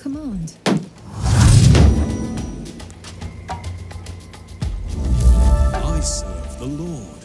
command. I serve the Lord.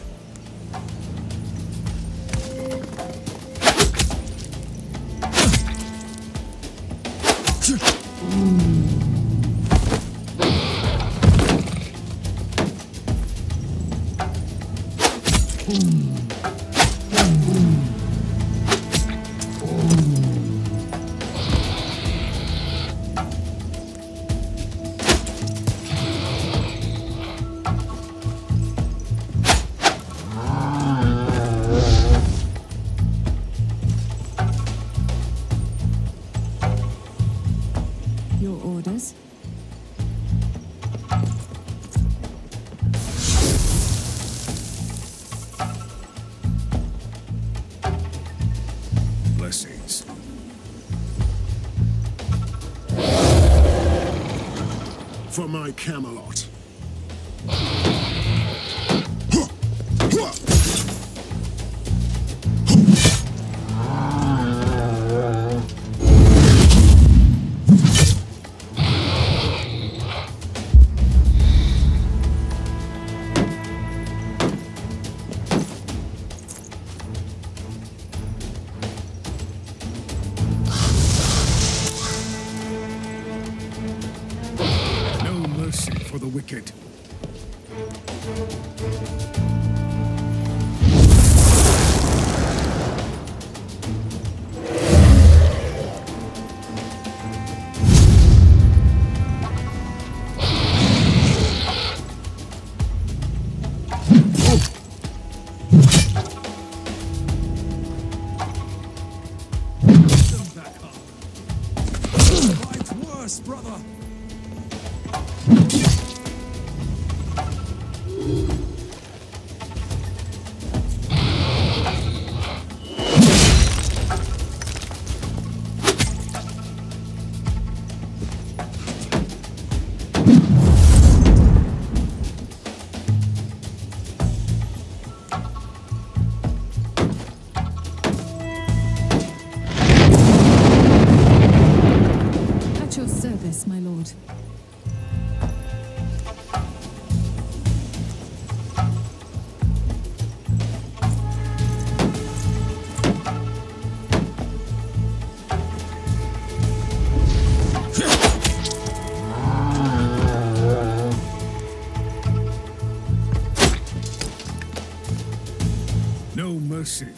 Camelot.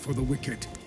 for the wicked.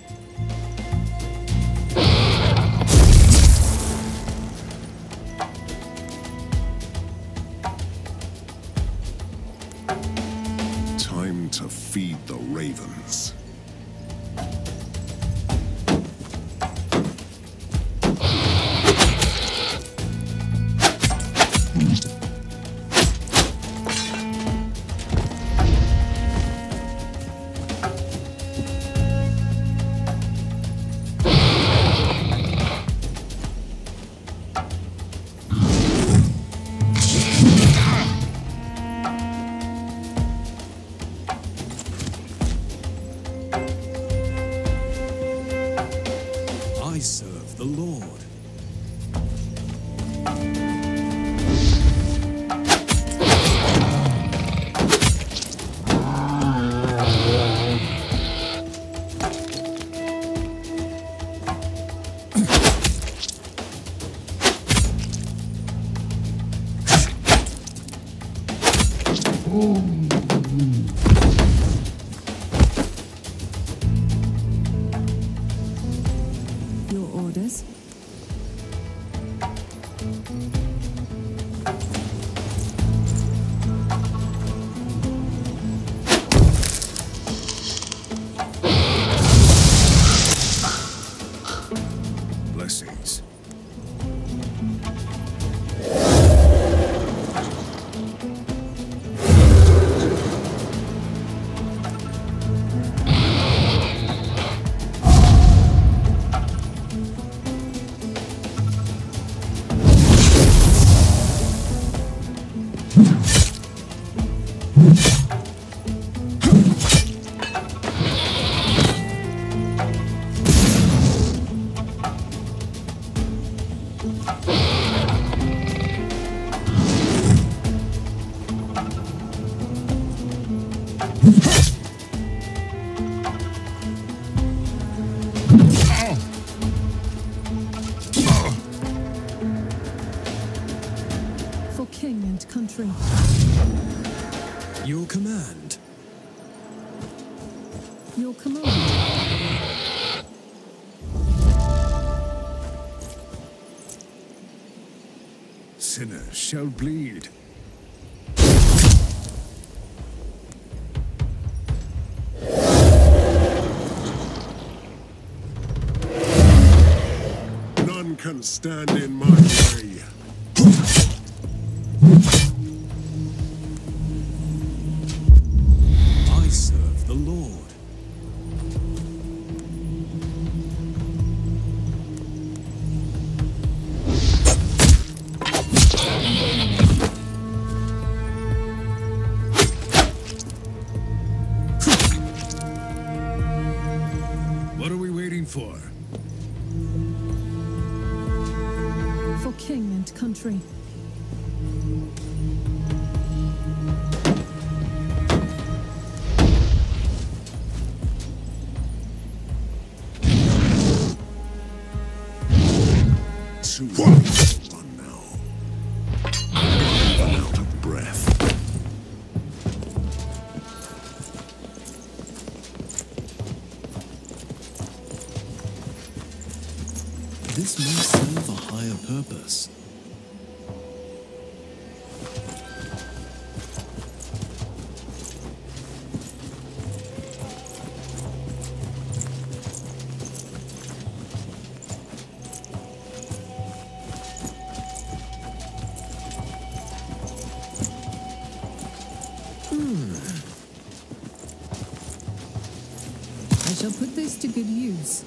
King and country. Your command. Your command. Sinners shall bleed. None can stand in my way. Shall put this to good use.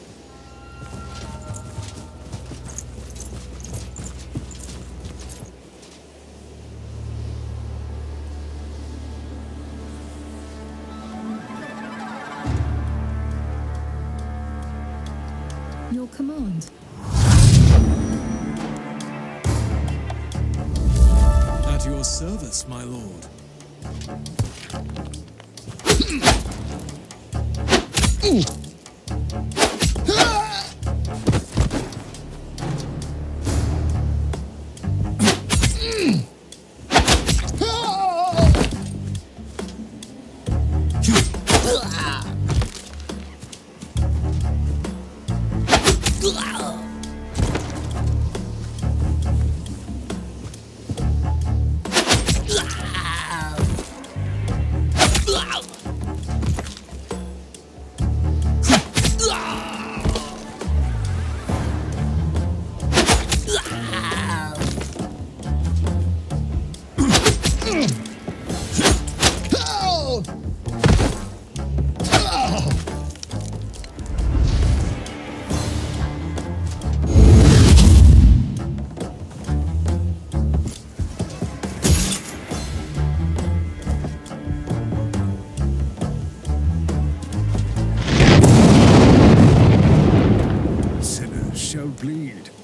Bleed.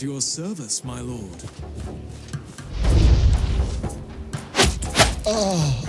At your service, my lord. Oh.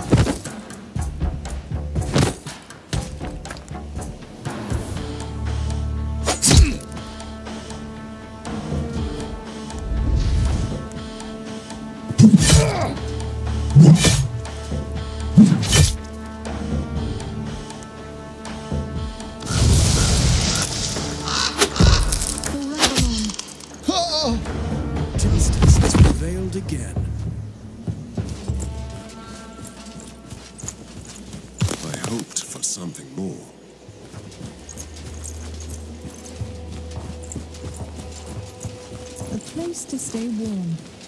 to stay warm.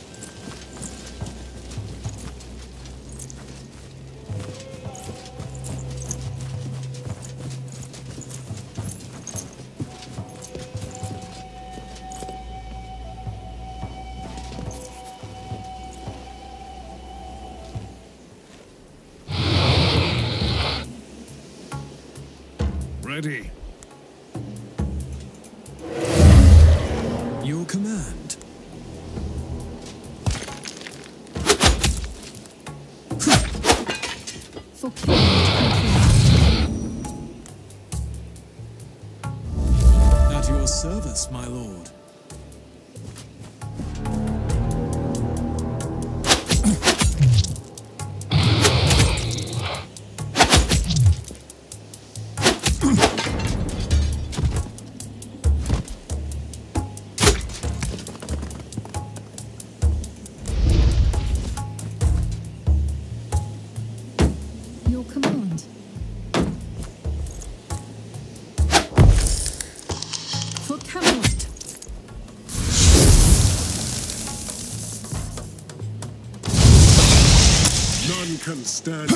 stand.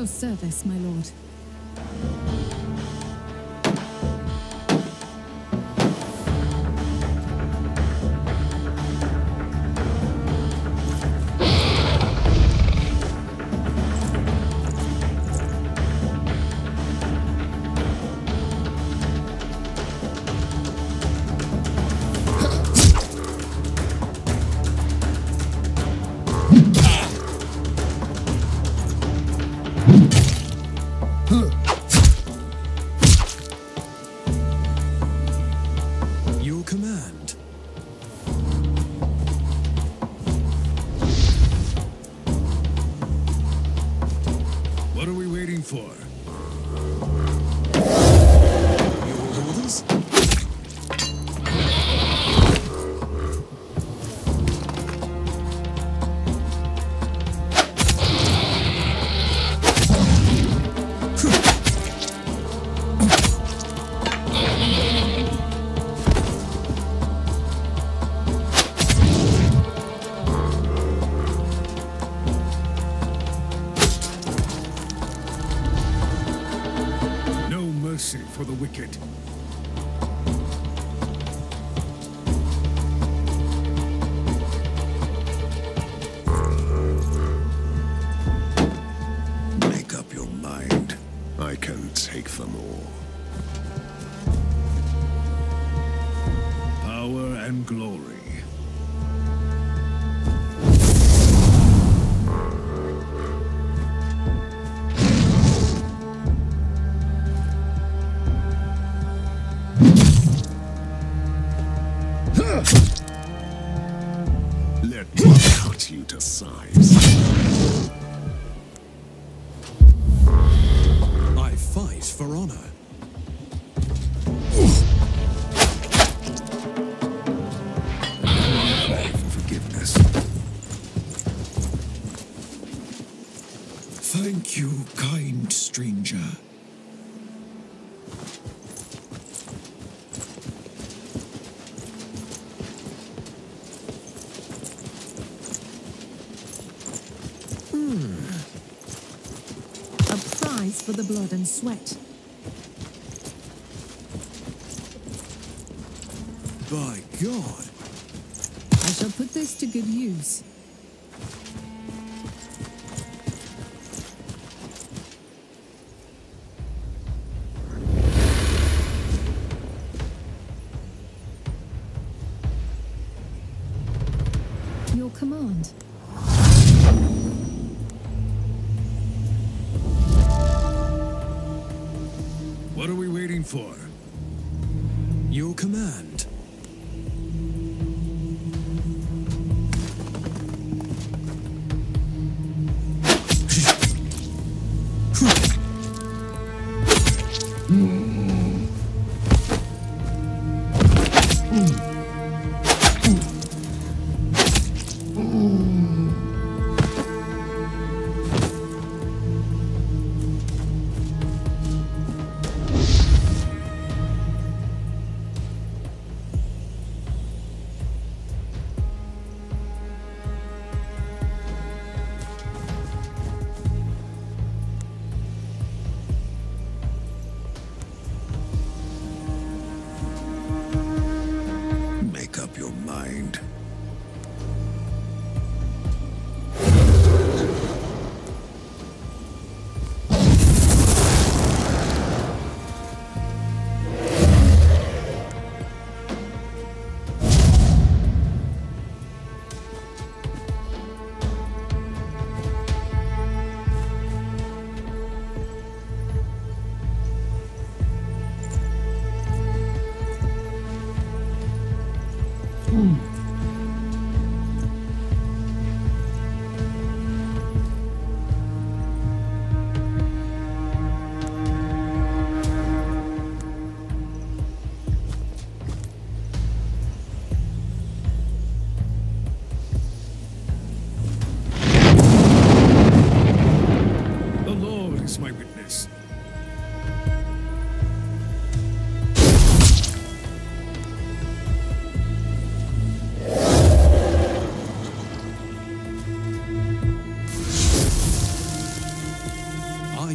your service, my lord. your mind, I can take them all. Power and glory sweat. By God! I shall put this to good use.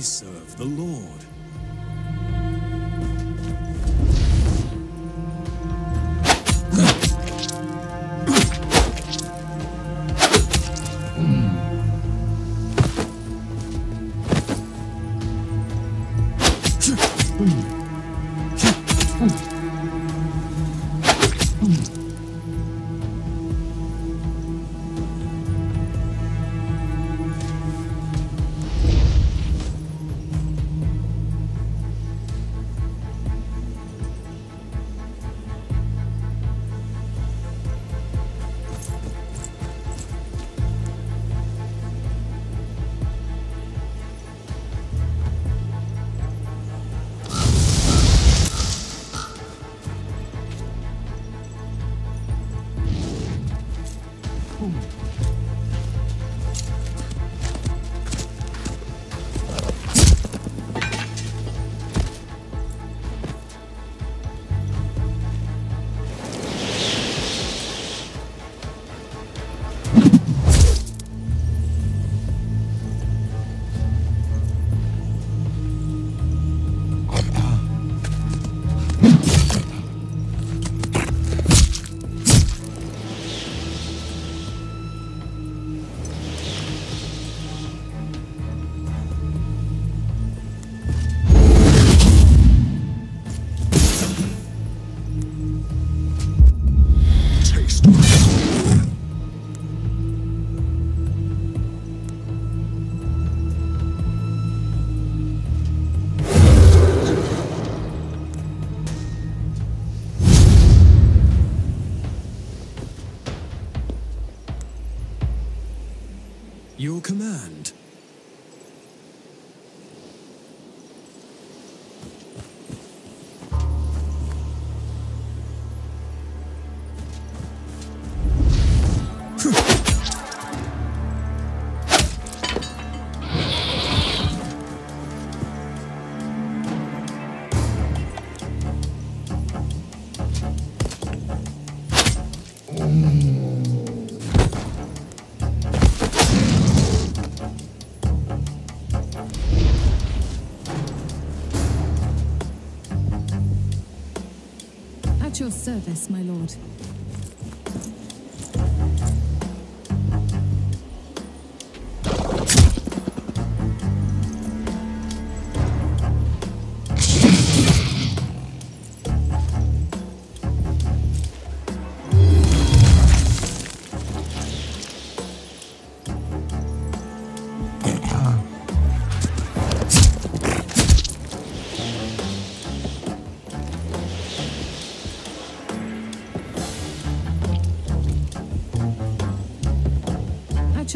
Serve the Lord. Service, my lord.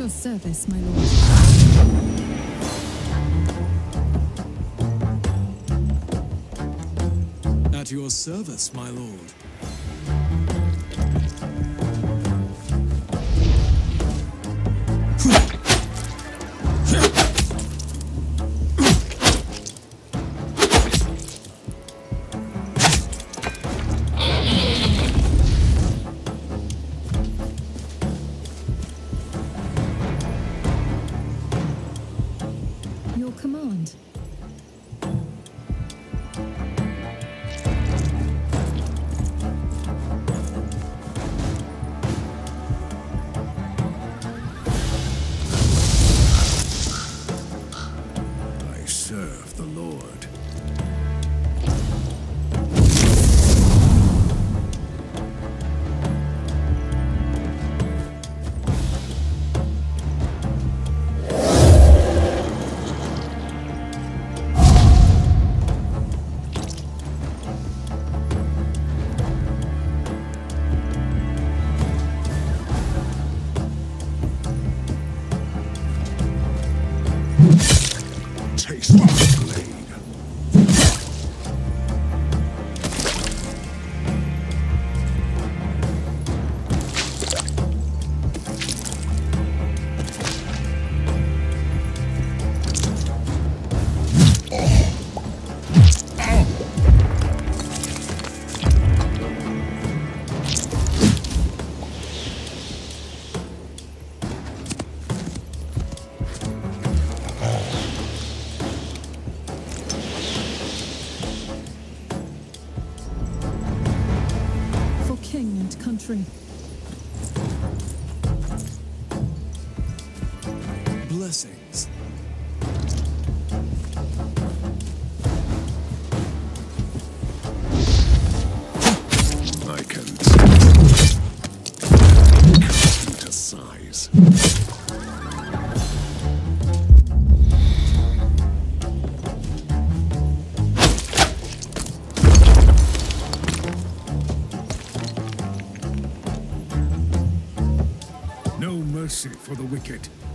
Your service, my lord. At your service, my lord. listen. for the wicked.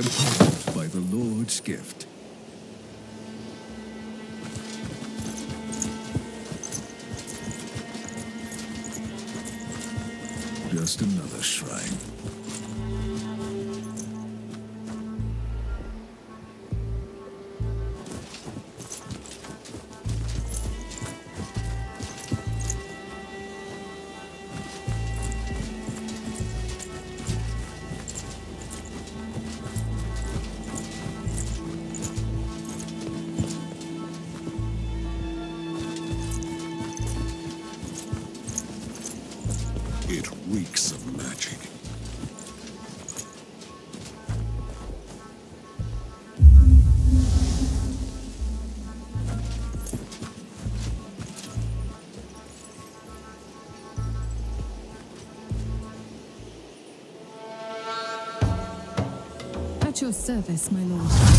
empowered by the Lord's gift. Just another shrub. service, my lord.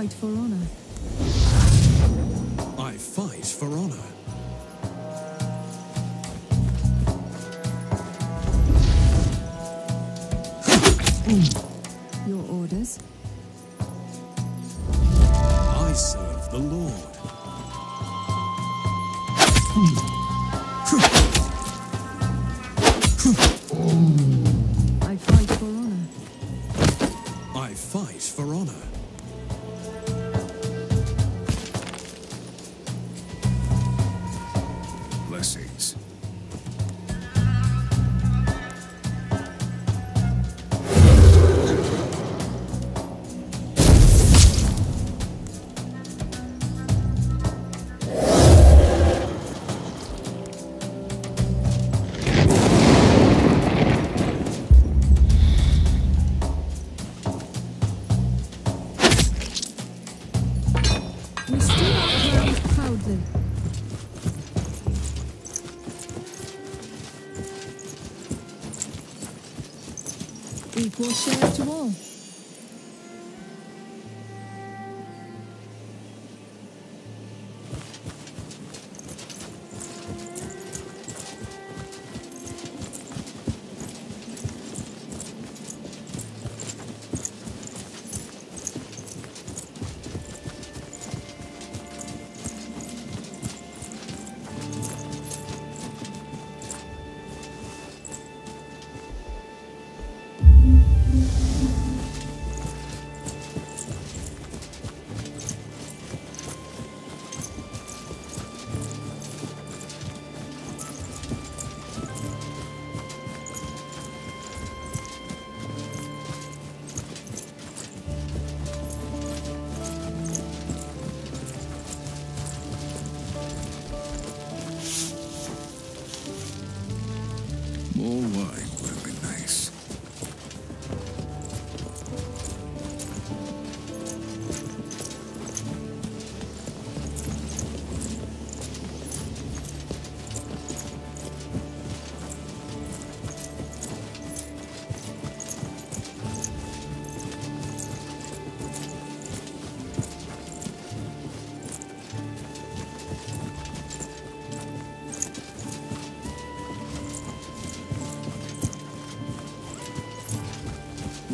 fight for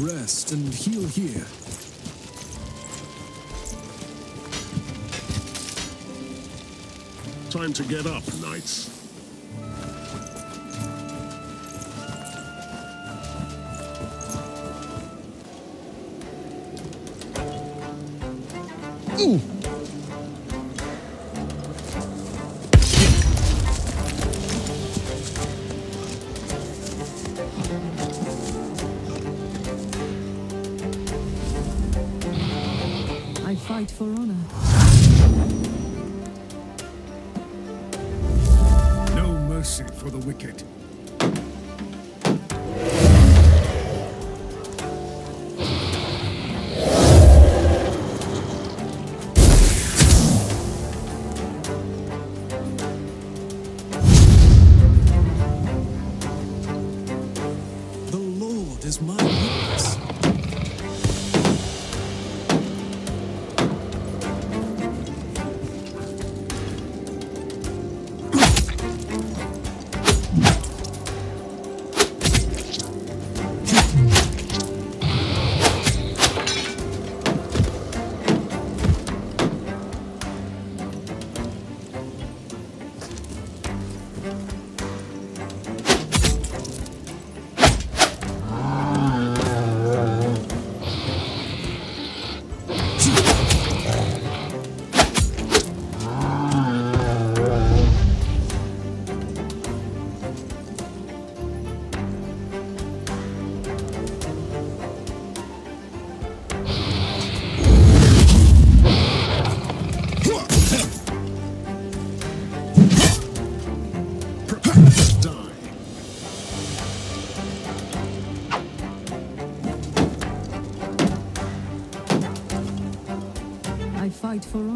Rest and heal here. Time to get up, knights. fight for.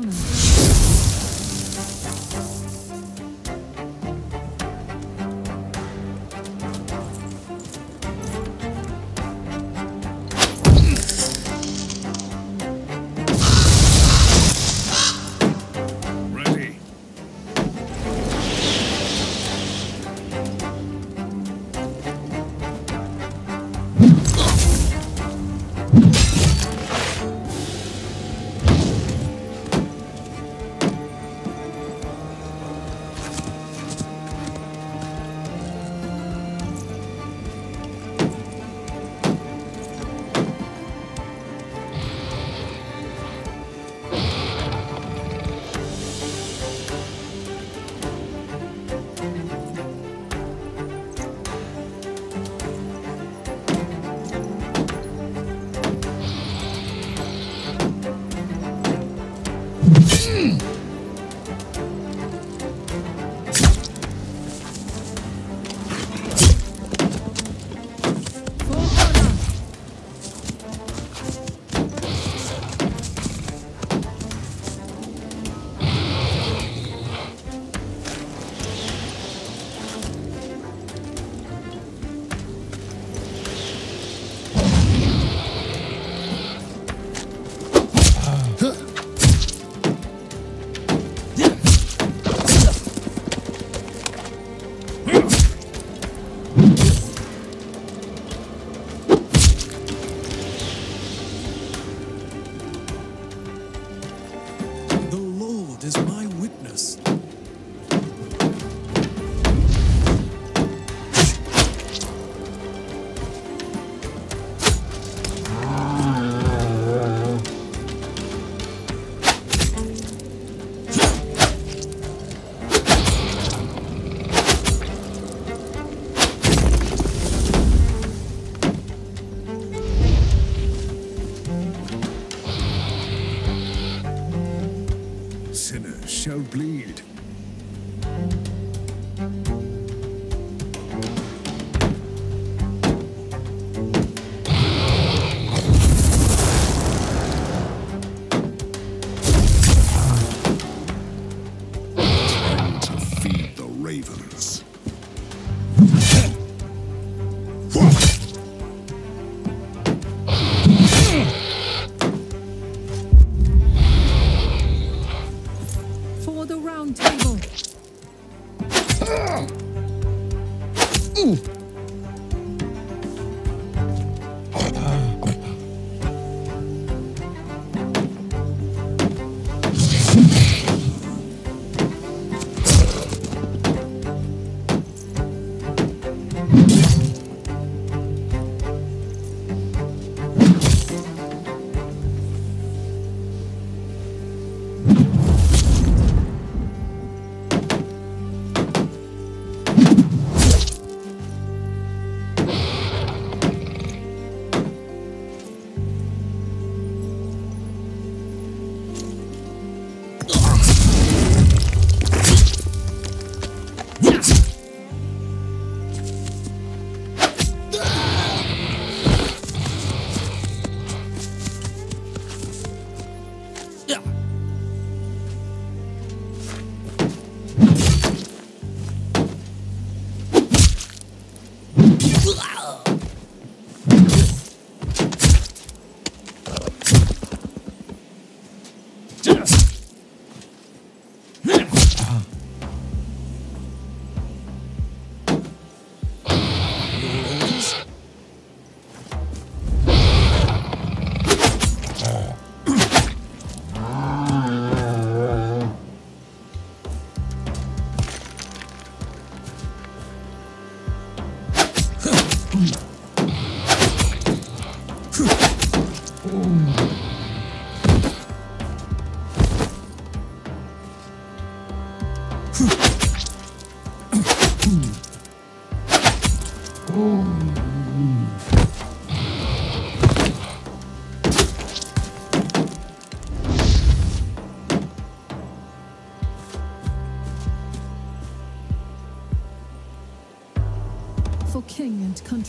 Fuck.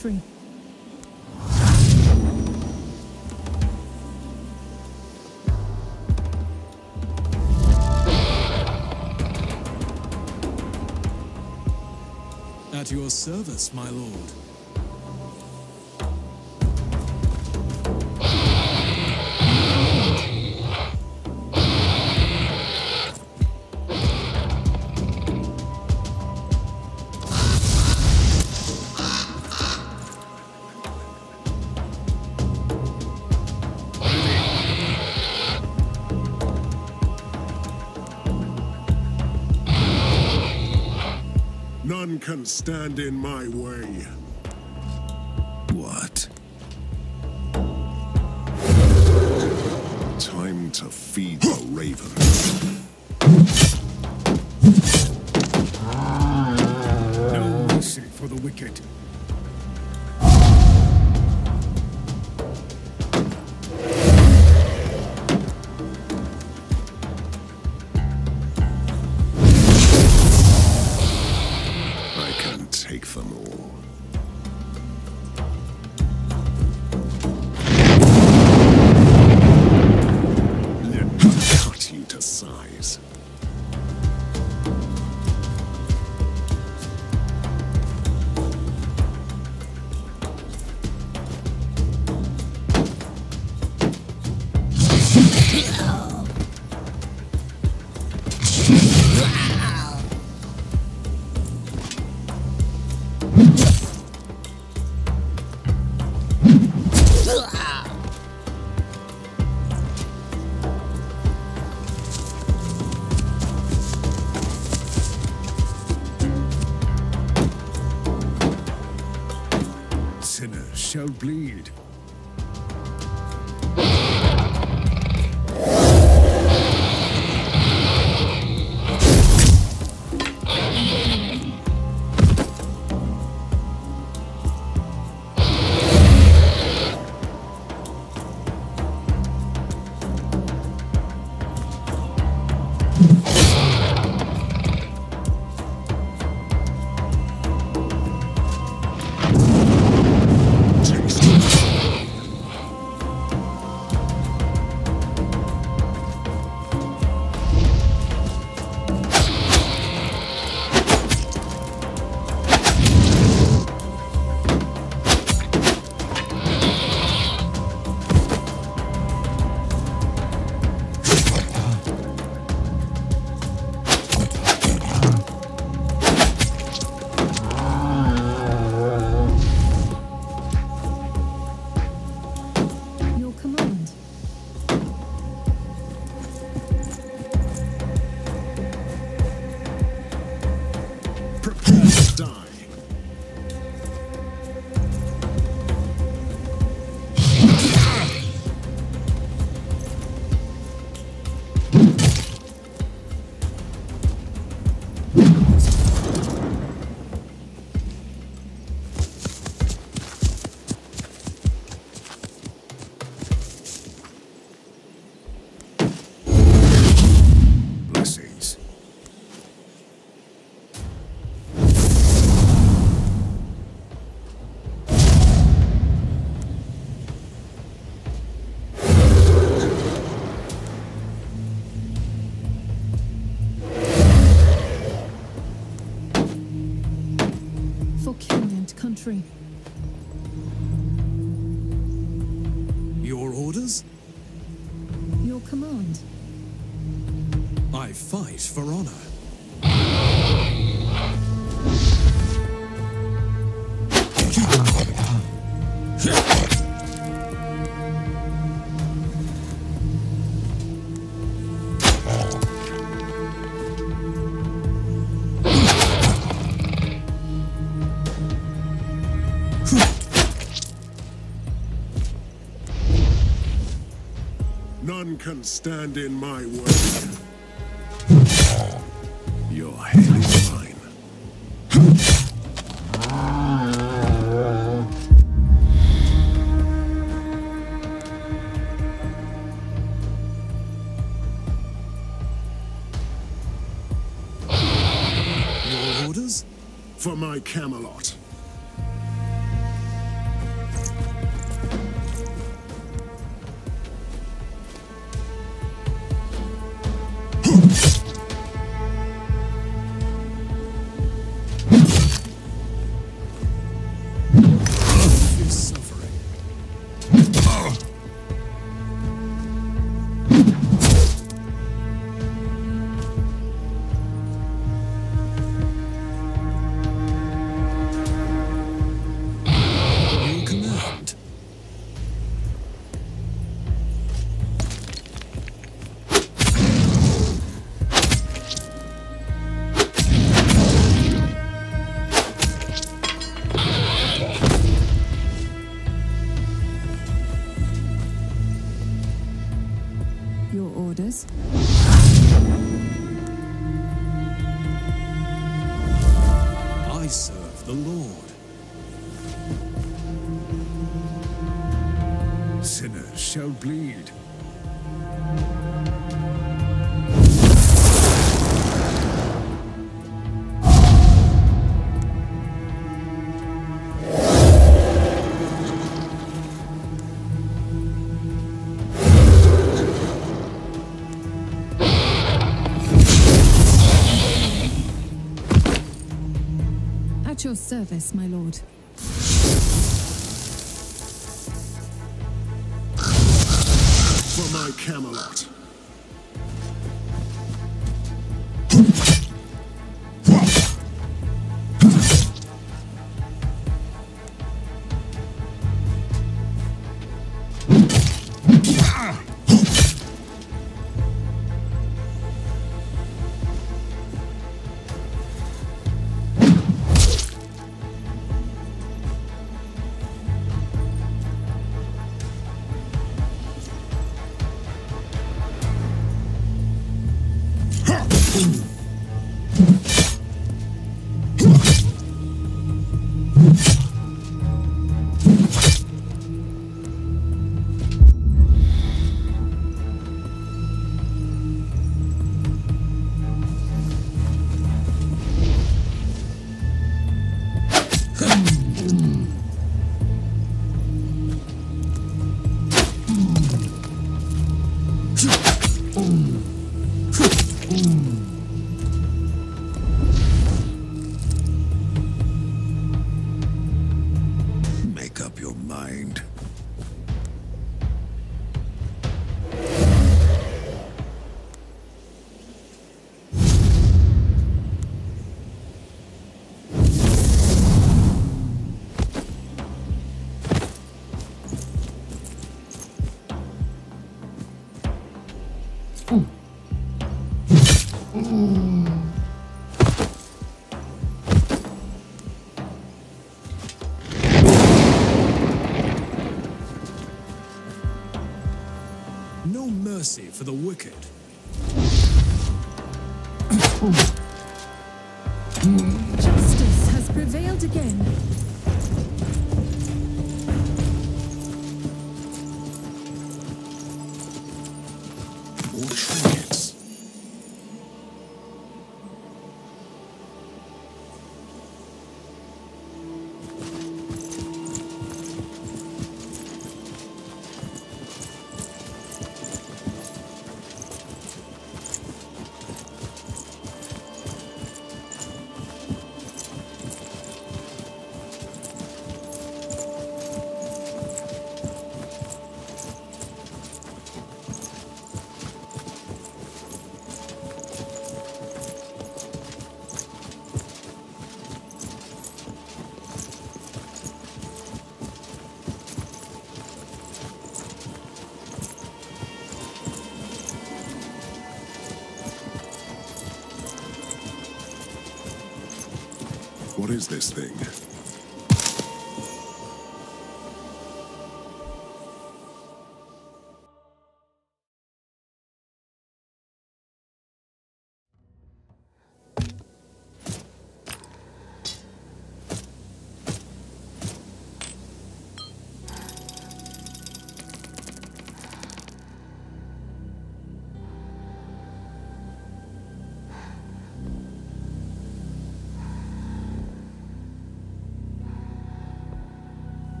country. At your service, my lord. can stand in my way. None can stand in my way. Your head is mine. Your orders? For my Camelot. Your service, my lord. For my Camelot. Mercy for the wicked. Is this thing?